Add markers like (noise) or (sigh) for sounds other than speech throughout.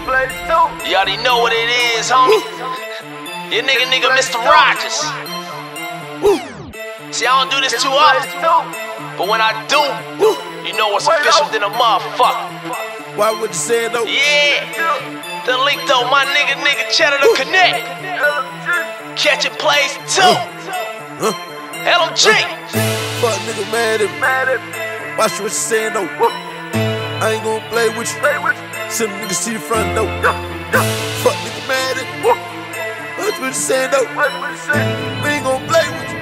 You already know what it is, homie. Your nigga, nigga, Mr. Rogers. See, I don't do this too often, but when I do, you know what's official than a motherfucker. Why would you say it though? Yeah, the link though, my nigga, nigga, Chedda Da Connect. Catch it plays too. LMG. Fuck nigga mad at me. Watch what you saying though. I ain't gonna play with you. Some niggas see the front though. Fuck nigga mad at. Watch what you saying though. We ain't gonna play with you.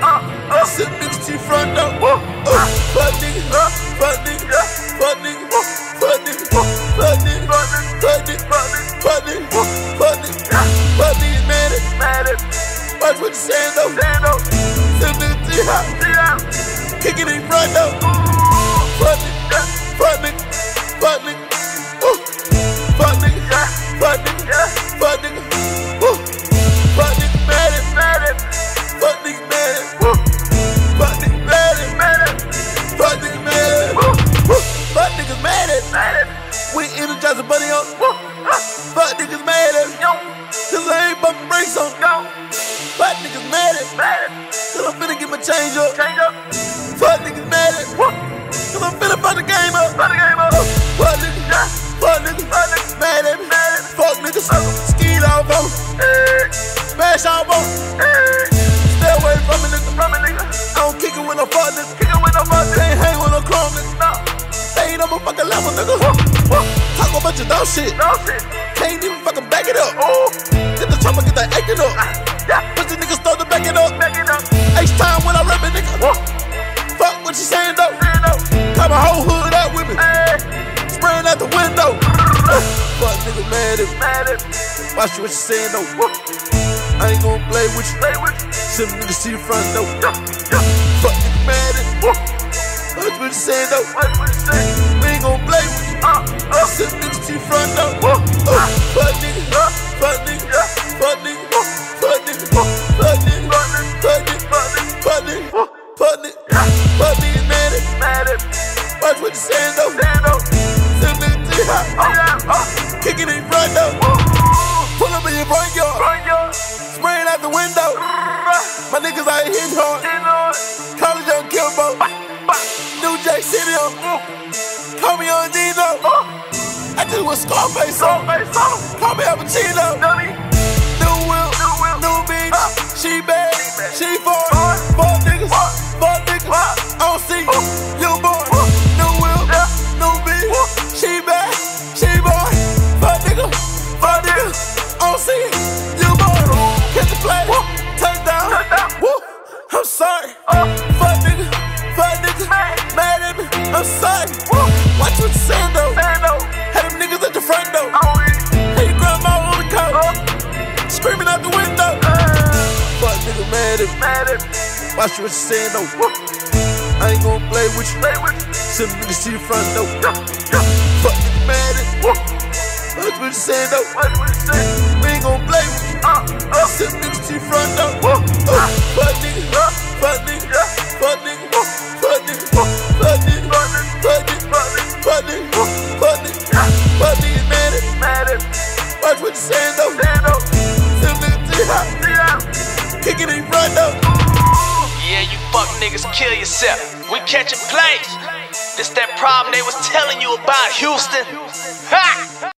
Some niggas see the front though. Uh, fuck nigga. Fuck nigga. Fuck nigga. Fuck nigga. Fuck nigga. Fuck nigga. Fuck nigga. Fuck nigga. Fuck nigga mad at. Watch what you saying though. Some niggas see how. Fuck nigga. Fuck nigga. Ooh. Fuck nigga mad at me. Fuck nigga mad at me. Fuck nigga mad at me. Fuck nigga mad at me. Woo. Fuck niggas mad at me. We ain't energizing buddy on. Fuck niggas mad at me. Cause I ain't bumping brakes on. Fuck niggas mad at me. Cause I'm finna get my change up. Fuck niggas mad at On me. Smash on me. Stay away from me, nigga. I don't kick it when I fuck nigga. Can't hang with no chrome nigga. They ain't on my fucking level, nigga. Talk a bunch of dumb shit. Can't even fucking back it up. Get the chopper, get that acting up. Ah, Pussy niggas start to back it up. H time when I rap it, nigga. Fuck what you saying though. Got my whole hood out with me. Spraying out the window. (laughs) Fuck nigga mad at me. Watch what you saying though. I ain't gonna play with you. Some niggas see the front though. Fuck nigga mad at me. Watch what you saying though. We ain't gonna play with you. Some niggas see the front though. Fuck nigga. Fuck nigga. Fuck nigga. Fuck nigga. Fuck nigga. Fuck nigga. Fuck nigga. Fuck nigga. Fuck nigga mad at me. Watch what you saying though. Some niggas see how. Kicking in front though. Up in your front yard. Spraying out the window. My niggas out here hitting hard. College on Kimbo. New Jack City on. Call me on oh. Dino. I just was Scarface oh. on. Call me Al Pacino. New Will. New Beach. She bad. She far. Fuck niggas. Fuck niggas. I don't see you mad at me. Watch what you saying though. I ain't gonna play with you. Some niggas see the front door. Fuck nigga mad at me. Watch what you saying though. Niggas kill yourself. We catching plays. This that problem they was telling you about, Houston. Ha!